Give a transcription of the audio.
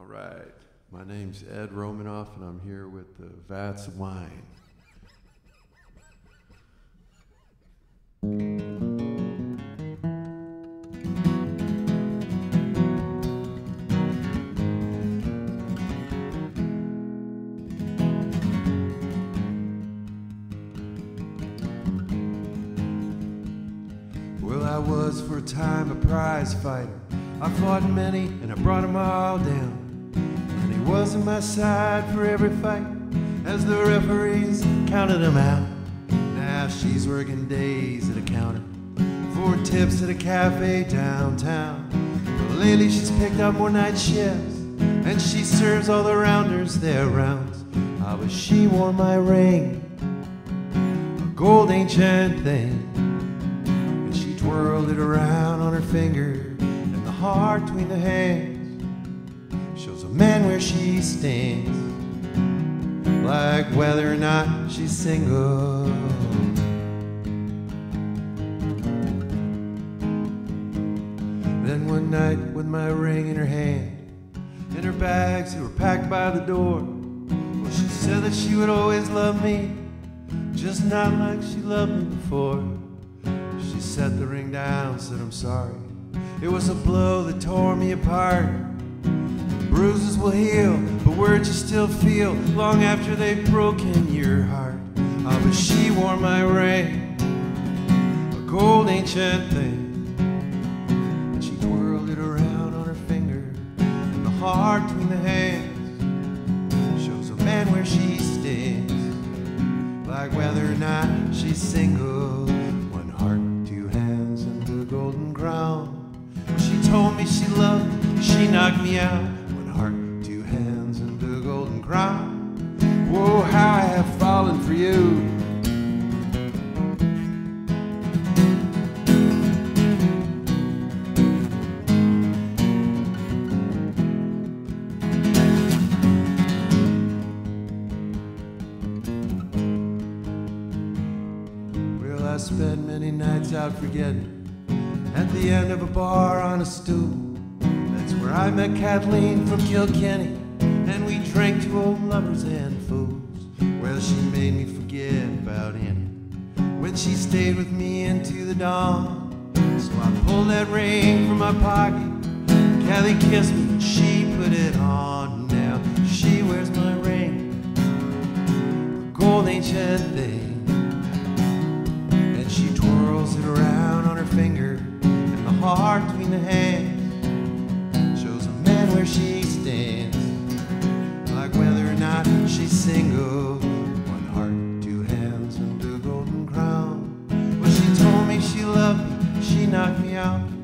All right. My name's Ed Romanoff, and I'm here with the Vats Wine. Well, I was for a time a prize fighter. I fought many and I brought 'em all down. And he was on my side for every fight as the referees counted 'em out. Now she's working days at a counter for tips at a cafe downtown. But lately she's picked up more night shifts and she serves all the rounders their rounds. Ah, but she wore my ring, a gold ancient thing. And she twirled it around on her finger, and the heart between the hands man where she stands, like whether or not she's single. Then one night, with my ring in her hand, and her bags that were packed by the door, well, she said that she would always love me, just not like she loved me before. She set the ring down, said, I'm sorry. It was a blow that tore me apart. Bruises will heal, but words you still feel long after they've broken your heart. Ah, but she wore my ring, a gold ancient thing. And she twirled it around on her finger, and the heart between the hands shows a man where she stands like whether or not she's single. One heart, two hands, and a golden crown. She told me she loved she knocked me out. Heart, two hands, and a golden crown. Whoa, how I have fallen for you. Well, I spent many nights out forgetting at the end of a bar on a stool. Where I met Kathleen from Kilkenny, and we drank to old lovers and fools. Well, she made me forget about Annie when she stayed with me into the dawn. So I pulled that ring from my pocket. Kathy kissed me, and she put it on. Now she wears my ring, a gold ancient thing. And she twirls it around on her finger, and the heart between the hands knock me out.